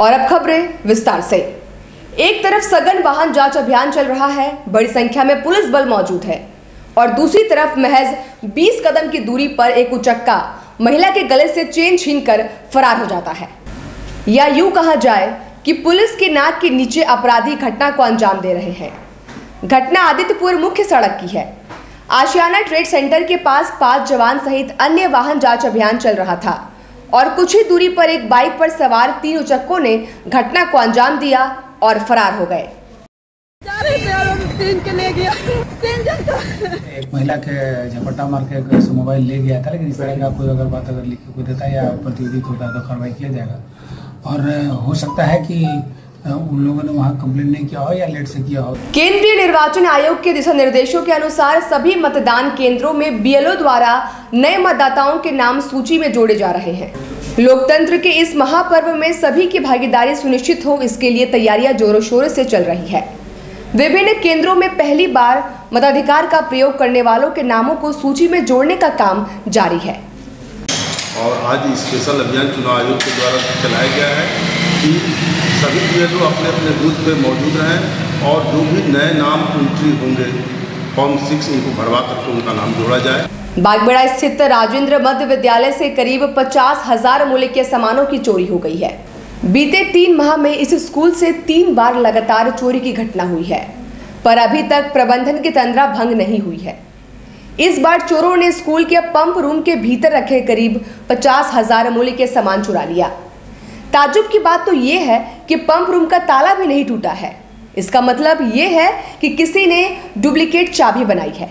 और अब खबरें विस्तार से। एक तरफ़ सघन वाहन जाँच अभियान चल रहा है, बड़ी संख्या में पुलिस बल मौजूद है। और दूसरी तरफ़ महज 20 कदम की दूरी पर एक उचक्का महिला के गले से चेन छीनकर फरार हो जाता है। या यूँ कहा जाए कि पुलिस के नाक के नीचे अपराधी घटना को अंजाम दे रहे हैं। घटना आदित्यपुर मुख्य सड़क की है। आशियाना ट्रेड सेंटर के पास पाँच जवान सहित अन्य वाहन जाँच अभियान चल रहा था। और कुछ ही दूरी पर एक बाइक पर सवार तीन उचक्कों ने घटना को अंजाम दिया और फरार हो गए। एक महिला के झपट्टा मार के मोबाइल ले गया था, लेकिन इस तरह का कोई अगर बात अगर लिख के कोई देता है या प्रतिविधि होता है तो कार्रवाई किया जाएगा। और हो सकता है कि उन लोगों ने वहाँ कम्प्लेन नहीं किया हो या लेट से किया हो? केंद्रीय निर्वाचन आयोग के दिशा निर्देशों के अनुसार सभी मतदान केंद्रों में बीएलओ द्वारा नए मतदाताओं के नाम सूची में जोड़े जा रहे हैं। लोकतंत्र के इस महापर्व में सभी की भागीदारी सुनिश्चित हो इसके लिए तैयारियाँ जोरों शोरों से चल रही है। विभिन्न केंद्रों में पहली बार मताधिकार का प्रयोग करने वालों के नामों को सूची में जोड़ने का काम जारी है। और आज स्पेशल अभियान चुनाव आयोग के द्वारा चलाया गया है कि सभी बीएलओ अपने अपने बूथ पे मौजूद रहें और जो भी नए नाम एंट्री होंगे फॉर्म सिक्स उनको भरवा करके उनका नाम जोड़ा जाए। बागबेड़ा स्थित राजेंद्र मध्य विद्यालय से करीब पचास हज़ार मूल्य के सामानों की चोरी हो गई है। बीते तीन माह में इस स्कूल से तीन बार लगातार चोरी की घटना हुई है, पर अभी तक प्रबंधन की तंद्रा भंग नहीं हुई है। इस बार चोरों ने स्कूल के पंप रूम के भीतर रखे करीब पचास हज़ार मूल्य के सामान चुरा लिया। ताजुब की बात तो ये है कि पंप रूम का ताला भी नहीं टूटा है। इसका मतलब ये है कि किसी ने डुप्लीकेट चाबी बनाई है।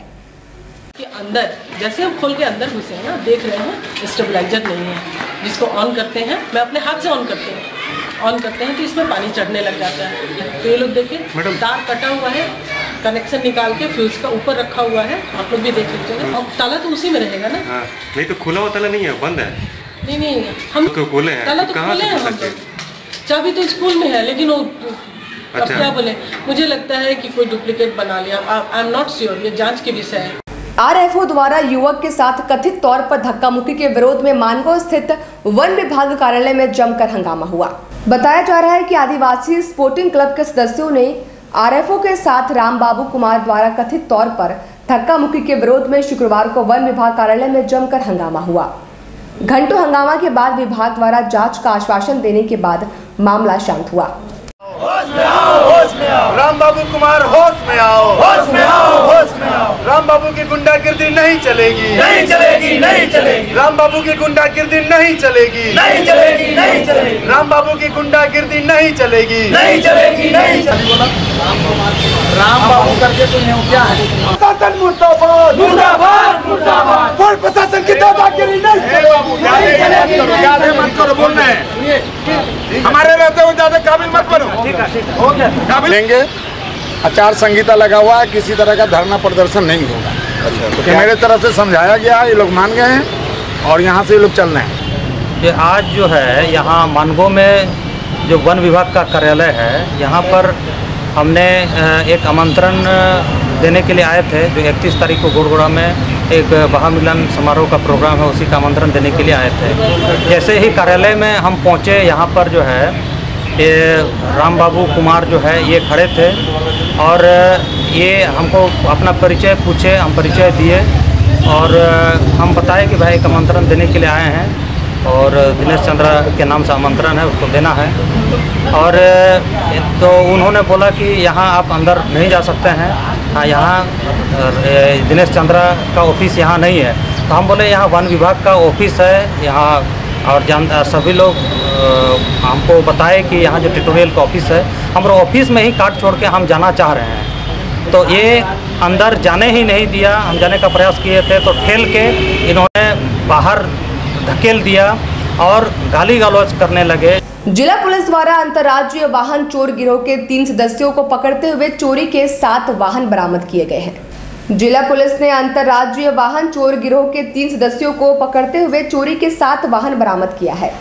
के अंदर जैसे हम खोल के अंदर घुसे हैं ना देख रहे हैं स्टेबलाइजर नहीं है जिसको ऑन करते हैं मैं अपने हाथ से ऑन करते हैं। ऑन करते हैं तो इसमें पानी चढ़ने लग जाता है। तो ये लोग देखिए तार कटा हुआ है कनेक्शन निकाल के फ्यूज का ऊपर रखा हुआ है आप लोग भी देख लीजिएगा और ताला तो उसी में रहेगा ना। हाँ नहीं तो खुला हुआ ताला नहीं है बंद है। नहीं नहीं हम तो खोले हैं? ताला तो तो कहाँ खोले हैं हम तो। चाबी तो स्कूल में है लेकिन वो अब अच्छा। क्या बोले? मुझे लगता है कि कोई डुप्लीकेट बना लिया। आई एम नॉट श्योर ये जाँच के विषय है। आरएफओ द्वारा युवक के साथ कथित तौर पर धक्का मुक्की के विरोध में मानगो स्थित वन विभाग कार्यालय में जमकर हंगामा हुआ। बताया जा रहा है कि आदिवासी स्पोर्टिंग क्लब के सदस्यों ने आरएफओ के साथ राम बाबू कुमार द्वारा कथित तौर पर धक्का मुक्की के विरोध में शुक्रवार को वन विभाग कार्यालय में जमकर हंगामा हुआ। घंटों हंगामा के बाद विभाग द्वारा जाँच का आश्वासन देने के बाद मामला शांत हुआ। राम बाबू कुमार होश में आओ। होश में आओ होश में आओ। राम बाबू की गुंडागिर्दी नहीं चलेगी। नहीं चलेगी नहीं चलेगी। राम बाबू की गुंडागिर्दी नहीं चलेगी। नहीं चलेगी नहीं चलेगी। राम बाबू की गुंडागिर्दी नहीं चलेगी। नहीं चलेगी नहीं चलेगी। राम बाबू करके तो यहाँ क्या है? प्रशासन मुर्दाबाद। मुर्दाबाद मुर्दाबाद। प्रशासन की ज़्यादा मत करो बोल रहे हमारे रहते हुए ज़्यादा काबिल मत बनो। ठीक है लेंगे। आचार संहिता लगा हुआ है किसी तरह का धरना प्रदर्शन नहीं होगा। तो मेरे तरफ़ से समझाया गया है ये लोग मान गए हैं और यहाँ से ये लोग चल रहे हैं। कि आज जो है यहाँ मानगो में जो वन विभाग का कार्यालय है यहाँ पर हमने एक आमंत्रण देने के लिए आए थे जो 31 तारीख को गोड़गोड़ा में एक महामिलन समारोह का प्रोग्राम है, उसी का आमंत्रण देने के लिए आए थे। जैसे ही कार्यालय में हम पहुँचे, यहाँ पर जो है, ये राम बाबू कुमार जो है, ये खड़े थे और ये हमको अपना परिचय पूछे, हम परिचय दिए और हम बताए कि भाई एक आमंत्रण देने के लिए आए हैं। और दिनेश चंद्रा के नाम से आमंत्रण है, उसको देना है। और तो उन्होंने बोला कि यहाँ आप अंदर नहीं जा सकते हैं। हाँ यहाँ दिनेश चंद्रा का ऑफ़िस यहाँ नहीं है। तो हम बोले, यहाँ वन विभाग का ऑफ़िस है, यहाँ और जान सभी लोग हमको बताए कि यहाँ जो ट्यूटोरियल का ऑफ़िस है, हम ऑफ़िस में ही काट छोड़ के हम जाना चाह रहे हैं। तो ये अंदर जाने ही नहीं दिया, हम जाने का प्रयास किए थे तो ठेल के इन्होंने बाहर धकेल दिया और गाली गलौज करने लगे। जिला पुलिस द्वारा अंतर्राज्यीय वाहन चोर गिरोह के तीन सदस्यों को पकड़ते हुए चोरी के सात वाहन बरामद किए गए हैं। जिला पुलिस ने अंतर्राज्यीय वाहन चोर गिरोह के तीन सदस्यों को पकड़ते हुए चोरी के सात वाहन बरामद किया है।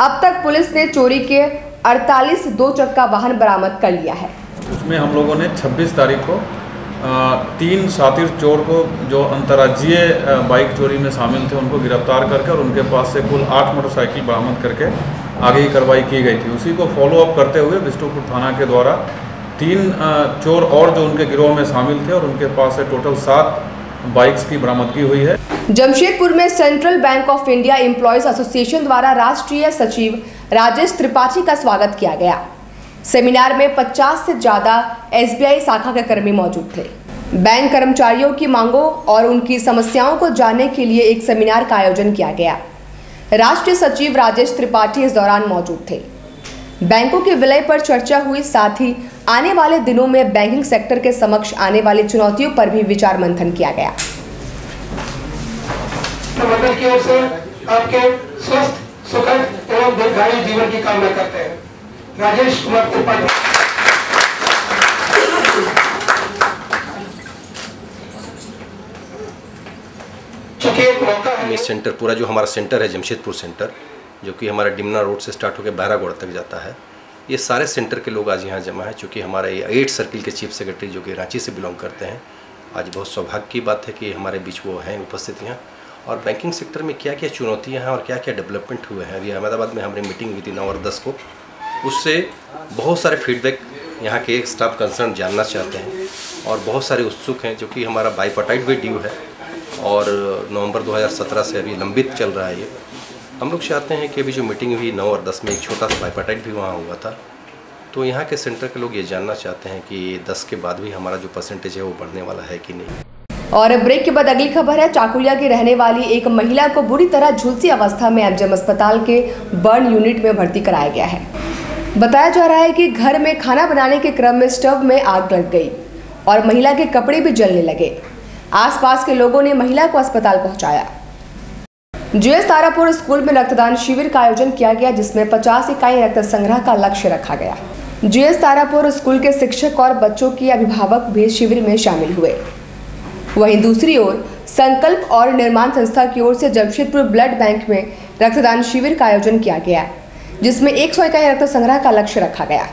अब तक पुलिस ने चोरी के 48 दो चक्का वाहन बरामद कर लिया है। उसमें हम लोगों ने 26 तारीख को तीन सातिर चोर को जो अंतर्राज्यीय बाइक चोरी में शामिल थे, उनको गिरफ़्तार करके और उनके पास से कुल आठ मोटरसाइकिल बरामद करके आगे की कार्रवाई की गई थी। उसी को फॉलो अप करते हुए बिष्टुपुर थाना के द्वारा तीन चोर और जो उनके गिरोह में शामिल थे और उनके पास से टोटल सात बाइक्स की बरामदगी हुई है। जमशेदपुर में central bank of India employees association द्वारा राष्ट्रीय सचिव राजेश त्रिपाठी का स्वागत किया गया। सेमिनार में 50 से ज़्यादा एसबीआई शाखा के कर्मी मौजूद थे। बैंक कर्मचारियों की मांगों और उनकी समस्याओं को जानने के लिए एक सेमिनार का आयोजन किया गया। राष्ट्रीय सचिव राजेश त्रिपाठी इस दौरान मौजूद थे। बैंकों के विलय पर चर्चा हुई, साथ ही आने वाले दिनों में बैंकिंग सेक्टर के समक्ष आने वाली चुनौतियों पर भी विचार मंथन किया गया। आपके स्वस्थ, सुखद एवं दीर्घायु जीवन की कामना करते हैं। राजेश कुमार त्रिपाठी ये सेंटर, पूरा जो हमारा सेंटर है, जमशेदपुर सेंटर, जो कि हमारा डिमना रोड से स्टार्ट होकर बहरागोड़ तक जाता है, ये सारे सेंटर के लोग आज यहाँ जमा है, चूँकि हमारे ये एट सर्किल के चीफ सेक्रेटरी जो कि रांची से बिलोंग करते हैं, आज बहुत सौभाग्य की बात है कि हमारे बीच वो हैं, उपस्थित यहाँ और बैंकिंग सेक्टर में क्या क्या चुनौतियाँ हैं और क्या क्या डेवलपमेंट हुए हैं? अभी अहमदाबाद में हमारी मीटिंग हुई थी नौ और दस को। उससे बहुत सारे फीडबैक यहाँ के स्टाफ कंसर्न जानना चाहते हैं और बहुत सारे उत्सुक हैं, जो कि हमारा बाईपटाइट भी ड्यू है और नवंबर 2017 से अभी लंबित चल रहा है ये। हम लोग चाहते हैं कि अभी जो मीटिंग हुई नौ और दस में, एक छोटा सा बाईपटाइट भी वहाँ हुआ था। तो यहाँ के सेंटर के लोग ये जानना चाहते हैं कि दस के बाद भी हमारा जो परसेंटेज है वो बढ़ने वाला है कि नहीं। और ब्रेक के बाद अगली खबर है, चाकुलिया की रहने वाली एक महिला को बुरी तरह झुलसी अवस्था में एमजेम अस्पताल के बर्न यूनिट में भर्ती कराया गया है। बताया जा रहा है कि घर में खाना बनाने के क्रम में स्टव में आग लग गई और महिला के कपड़े भी जलने लगे। आसपास के लोगों ने महिला को अस्पताल पहुँचाया। जीएस तारापुर स्कूल में रक्तदान शिविर का आयोजन किया गया, जिसमें 50 इकाई रक्त संग्रह का लक्ष्य रखा गया। जीएस तारापुर स्कूल के शिक्षक और बच्चों के अभिभावक भी शिविर में शामिल हुए। वहीं दूसरी ओर, संकल्प और निर्माण संस्था की ओर से जमशेदपुर ब्लड बैंक में रक्तदान शिविर का आयोजन किया गया। जिसमें 100 इकाई रक्त संग्रह का लक्ष्य रखा गया।